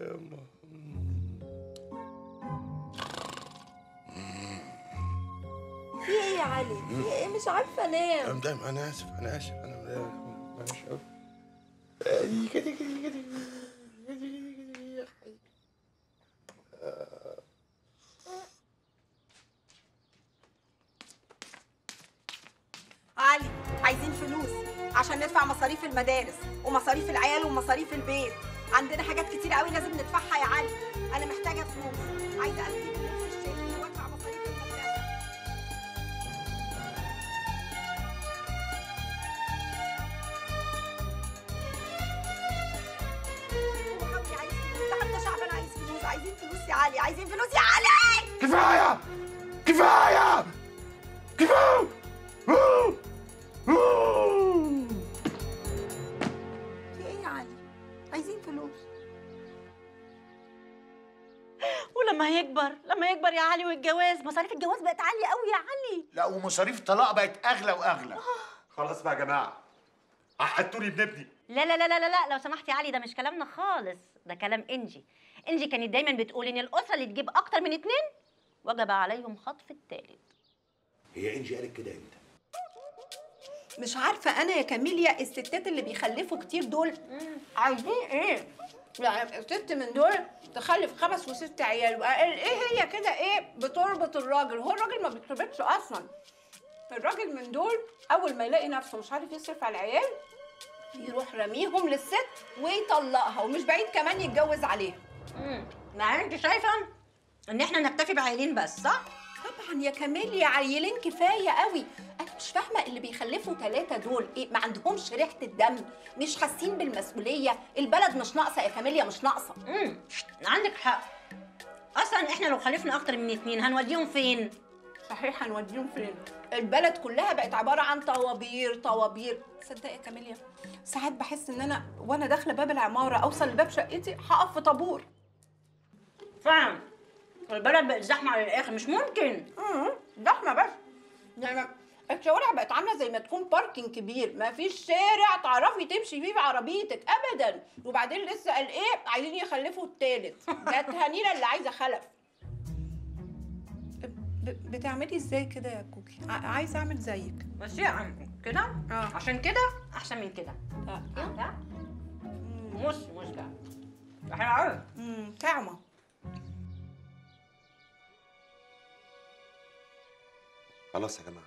يما في إيه يا علي؟ في إيه؟ مش عارفة انام. أنا اسف أنا آسف أنا معلش قوي كده كده كده كده علي عايزين فلوس عشان ندفع مصاريف المدارس ومصاريف العيال ومصاريف البيت. عندنا حاجات كتير قوي لازم ندفعها يا علي. أنا محتاجة فلوس. عايزة أجيب وأدفع عايز فلوس. ده عايز فلوس. عايزين فلوس يا علي. عايزين فلوس يا علي! كفاية! كفاية! كفاية! فلوس ولما هيكبر لما يكبر يا علي والجواز مصاريف الجواز بقت عالية قوي يا علي. لا ومصاريف الطلاق بقت أغلى وأغلى. خلاص بقى يا جماعة عقدتوني بنبني لا لا لا لا لا لا لو سمحت يا علي ده مش كلامنا خالص ده كلام إنجي. إنجي كانت دايما بتقول إن الأسرة اللي تجيب أكتر من اتنين وجب عليهم خطف التالت. هي إنجي قالت كده إمتى؟ مش عارفة أنا يا كاميليا الستات اللي بيخلفوا كتير دول عايزين إيه؟ يعني ست من دول تخلف خمس وست عيال وقال إيه هي كده إيه؟ بتربط الراجل. هو الراجل ما بيتربطش أصلا. الراجل من دول أول ما يلاقي نفسه مش عارف يصرف على العيال يروح راميهم للست ويطلقها ومش بعيد كمان يتجوز عليها. مع أنت شايفة إن إحنا نكتفي بعيلين بس صح؟ طبعا يا كاميليا عيلين كفاية قوي. أنا مش فاهمة اللي بيخلفوا ثلاثة دول إيه؟ ما عندهمش ريحة الدم مش حاسين بالمسؤولية. البلد مش ناقصة يا كاميليا مش ناقصة. امم عندك حق. أصلا إحنا لو خلفنا أكتر من اتنين هنوديهم فين؟ صحيح هنوديهم فين؟ البلد كلها بقت عبارة عن طوابير طوابير. تصدقي يا كاميليا ساعات بحس إن أنا وأنا داخلة باب العمارة أوصل لباب شقتي هقف في طابور. فاهم. البلد بقت زحمة على الآخر مش ممكن. امم زحمة بس. يعني الشوارع بقت عاملة زي ما تكون باركينج كبير. ما فيش شارع تعرفي تمشي فيه بعربيتك ابدا. وبعدين لسه قال إيه عايزين يخلفوا التالت. جت هنيره اللي عايزة خلف. ب- بتعملي إزاي كده يا كوكي؟ ع- عايزة أعمل زيك. بس يا عم كده؟ آه. عشان كده؟ أحسن من كده. آه. ده مش مش ده إحنا عارف امم طعمة. خلاص يا جماعة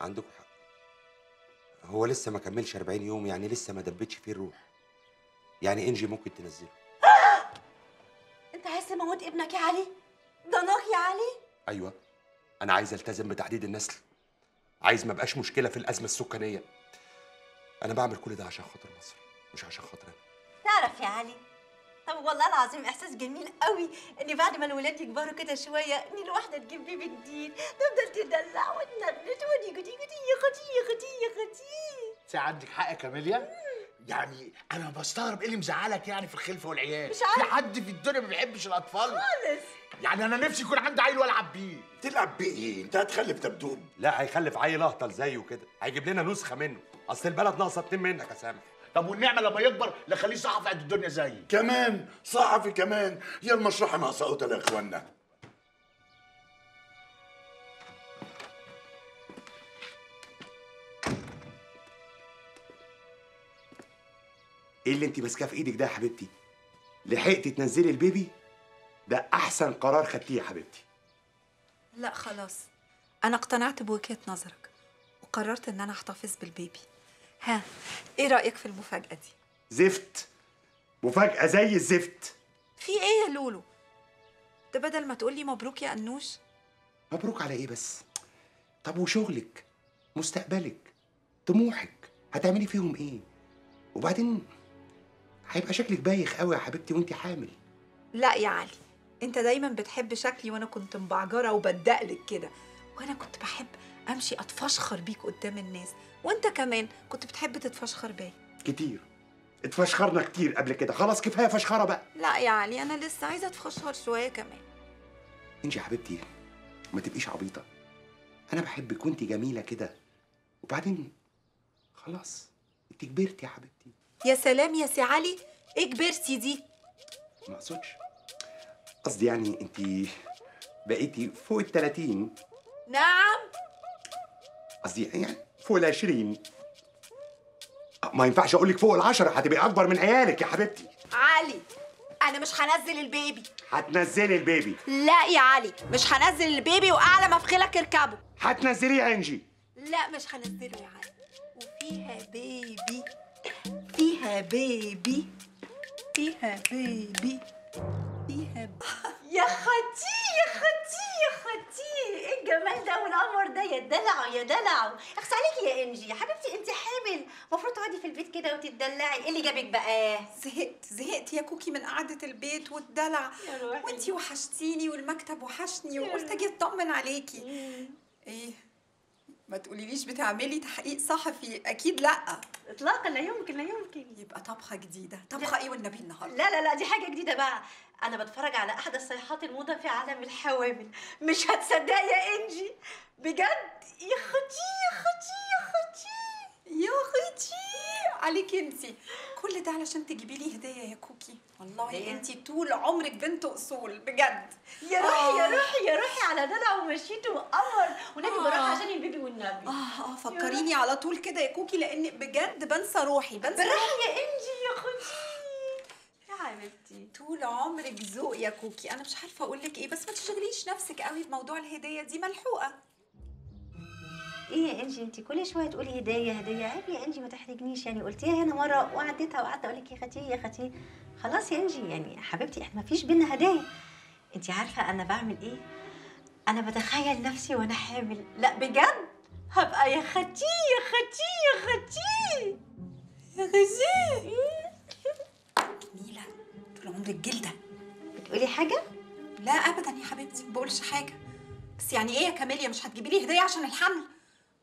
عندكم حق. هو لسه ما كملش 40 يوم يعني لسه ما دبتش فيه الروح. يعني إنجي ممكن تنزله. أنت عايز تموت ابنك يا علي؟ ضناك يا علي؟ أيوه. أنا عايز ألتزم بتحديد النسل. عايز ما بقاش مشكلة في الأزمة السكانية. أنا بعمل كل ده عشان خاطر مصر مش عشان خاطر أنا. تعرف يا علي طب والله العظيم إحساس جميل قوي ان بعد ما الولاد يكبروا كده شوية ان الواحدة تجيب بيبي جديد تفضل تدلع وتنرنش ودي جدي جدي يا ختي يا ختي يا ختي انت عندك حق يا كاميليا. يعني أنا بستغرب إيه اللي مزعلك يعني في الخلفه والعيال؟ مش عارف. في حد في الدنيا ما بيحبش الأطفال؟ خالص. يعني أنا نفسي يكون عندي عيل وألعب بيه. تلعب بيه إيه؟ أنت هتخلف دبدوب لا هيخلف عيل أهطل زيه كده. هيجيب لنا نسخة منه. أصل البلد ناقصة اتنين منك يا سامح. طب والنعمة لما يكبر نخليه صحفي قد الدنيا زيي. كمان صحفي كمان. هي المشرحه ناقصه قتل يا اخوانا إيه اللي انت ماسكاه في إيدك ده يا حبيبتي؟ لحقتي تنزلي البيبي؟ ده أحسن قرار خدتيه يا حبيبتي. لا خلاص. أنا اقتنعت بوجهة نظرك وقررت إن أنا أحتفظ بالبيبي. ها إيه رأيك في المفاجأة دي؟ زفت. مفاجأة زي الزفت. في إيه يا لولو؟ ده بدل ما تقولي مبروك يا أنوش. مبروك على إيه بس؟ طب وشغلك؟ مستقبلك؟ طموحك؟ هتعملي فيهم إيه؟ وبعدين هيبقى شكلك بايخ قوي يا حبيبتي وانت حامل. لا يا علي أنت دايما بتحب شكلي وأنا كنت مبعجرة وبدقلك كده. وأنا كنت بحب امشي اتفشخر بيك قدام الناس. وانت كمان كنت بتحب تتفشخر بيا كتير. اتفشخرنا كتير قبل كده. خلاص كفاية فشخرة بقى. لا يا علي أنا لسه عايزة أتفشخر شوية كمان. انت يا حبيبتي ما تبقيش عبيطة. أنا بحبك وانت جميلة كده. وبعدين خلاص انت كبرتي يا حبيبتي. يا سلام يا سي علي إيه كبرتي دي؟ ما أقصدش. قصدي يعني انت بقيتي فوق ال 30 نعم. قصدي يعني فوق ال 20 ما ينفعش أقول لك فوق العشرة هتبقي أكبر من عيالك يا حبيبتي. علي أنا مش هنزل البيبي. هتنزلي البيبي. لا يا علي مش هنزل ال baby وأعلى ما في خيلك اركبه. هتنزليه يا انجي؟ لا مش هنزله يا علي. وفيها بيبي فيها بيبي فيها بيبي فيها بيبي. يا ختي ختي إيه الجمال ده والقمر ده؟ يا دلع يا دلع. أخس عليكي يا إنجي. حبيبتي أنت حامل. المفروض تقعدي في البيت كده وتتدلعي. إيه اللي جابك بقى؟ زهقت زهقت يا كوكي من قعدة البيت والدلع. وأنتي وحشتيني والمكتب وحشني وقلت أجي أطمن عليكي. إيه؟ ما تقوليليش بتعملي تحقيق صحفي. أكيد لأ. اطلاقا لا يمكن لا يمكن. يبقى طبخة جديدة. طبخة إيه والنبي النهارده؟ لا لا لا دي حاجة جديدة بقى. أنا بتفرج على أحدث صيحات الموضة في عالم الحوامل. مش هتصدقي يا إنجي. بجد؟ يا ختي يا ختي يا ختي يا أختي عليكي انتي كل ده علشان تجيبي لي هدية يا كوكي. والله؟ انتي طول عمرك بنت أصول. بجد. يا روحي يا آه. روحي يا روحي على دلع ومشيته وقمر والنبي آه. بروح عشان والنبي آه آه فكريني على طول كده يا كوكي لأن بجد بنسى روحي بنسى بالراحة يا إنجي يا ختي يا حبيبتي. طول عمرك ذوق يا كوكي. أنا مش عارفة أقول لك إيه بس ما تشغليش نفسك قوي بموضوع الهدية دي ملحوقة. إيه يا إنجي انت كل شوية تقولي هدية هدية. عيب يا إنجي ما تحرجنيش يعني. قلتيها هنا مرة وعديتها وقعدت أقول لك يا ختي يا ختي خلاص يا إنجي يعني حبيبتي إحنا ما فيش بينا هدايا. انت عارفة أنا بعمل إيه؟ أنا بتخيل نفسي وأنا حامل. لا بجد؟ هبقى يا ختي يا ختي يا ختي. يا غزال جميله طول عمرك جلده بتقولي حاجة؟ لا ابدا يا حبيبتي ما بقولش حاجة. بس يعني إيه يا كاميليا؟ مش هتجيبي لي هدية عشان الحمل؟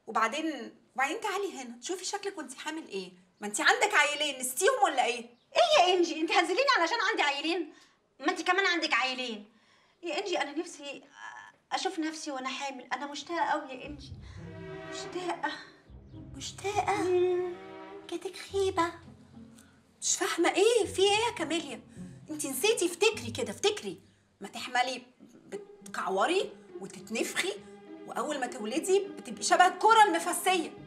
وبعدين وبعدين تعالي هنا شوفي شكلك وانت حامل إيه. ما انت عندك عيلين نسيهم ولا إيه؟ إيه يا إنجي؟ انت هتزليني علشان عندي عيلين؟ ما انت كمان عندك عيلين. يا إنجي أنا نفسي أشوف نفسي وأنا حامل. أنا مشتاقة قوي يا إنجي. مشتاقة. مشتاقة. جاتك خيبة. مش فاهمة إيه في إيه يا كاميليا؟ أنت نسيتي افتكري كده افتكري. ما تحملي بتكعوري وتتنفخي وأول ما تولدي بتبقي شبه الكرة المفسية.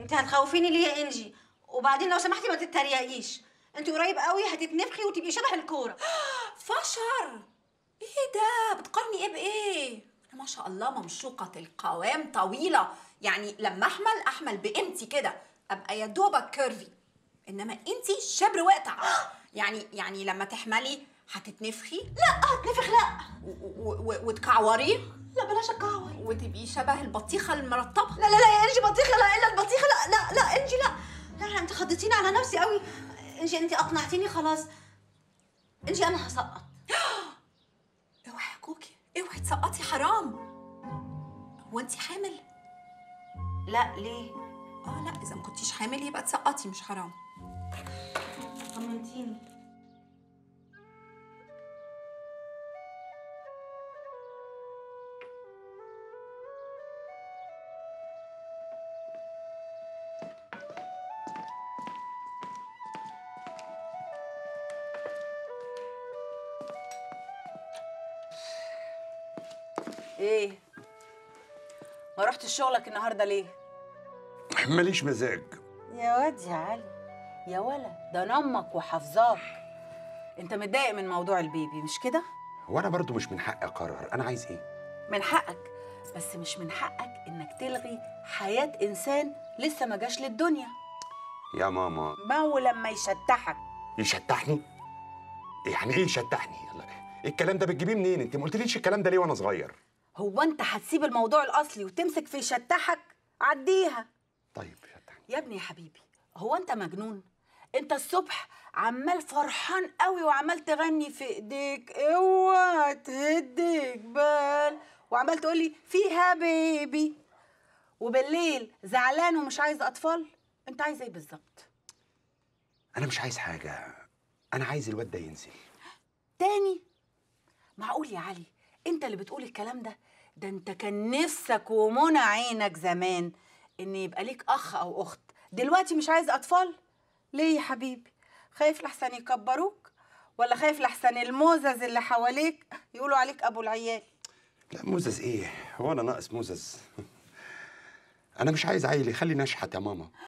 أنت هتخوفيني ليه يا إنجي؟ وبعدين لو سمحتي ما تتريقيش. أنت قريب قوي هتتنفخي وتبقي شبه الكورة. فشر! إيه ده؟ بتقارني إيه بإيه؟ ما شاء الله ممشوقة القوام طويلة. يعني لما أحمل أحمل بقيمتي كده أبقى يا دوبك كيرفي إنما إنتي شبر وقطع يعني يعني لما تحملي هتتنفخي؟ لا هتنفخ لا. وتكعوري؟ لا بلاش القهوه وتبقي شبه البطيخة المرطبة. لا لا لا يا إنجي بطيخة لا إلا البطيخة لا لا لا إنجي لا. لا انت خضتيني على نفسي قوي إنجي انت أقنعتيني خلاص. إنجي أنا هسقط. اوعي يا كوكي اوعي تسقطي حرام. هو إنتي حامل؟ لا ليه؟ آه لا إذا ما كنتيش حامل يبقى تسقطي مش حرام. طمنتيني. إيه؟ ما رحتش شغلك النهارده ليه؟ ماليش مزاج. يا واد يا علي يا ولا ده أنا أمك وحافظاك أنت متضايق من موضوع البيبي مش كده؟ هو أنا برضو مش من حقي أقرر. أنا عايز إيه؟ من حقك بس مش من حقك إنك تلغي حياة إنسان لسه ما جاش للدنيا. يا ماما. ما هو لما يشتحك. يشتحني؟ يعني إيه يشتحني؟ الكلام ده بتجيبيه منين؟ أنت ما قلتليش الكلام ده ليه وأنا صغير. هو انت هتسيب الموضوع الأصلي وتمسك في يشتحك عديها. طيب شتحني يا ابني يا حبيبي هو انت مجنون؟ انت الصبح عمال فرحان قوي وعمال تغني في ايديك اوعى تهدك بال وعمال تقولي فيها بيبي. وبالليل زعلان ومش عايز أطفال؟ انت عايز إيه بالظبط؟ أنا مش عايز حاجة. أنا عايز الواد ده ينزل. تاني؟ معقول يا علي؟ انت اللي بتقول الكلام ده؟ ده انت كان نفسك ومنى عينك زمان ان يبقى ليك اخ أو اخت. دلوقتي مش عايز اطفال؟ ليه يا حبيبي؟ خايف لحسن يكبروك ولا خايف لحسن الموزز اللي حواليك يقولوا عليك ابو العيال؟ لا موزز إيه؟ هو أنا ناقص موزز. أنا مش عايز عيل يخليني اشحت يا ماما.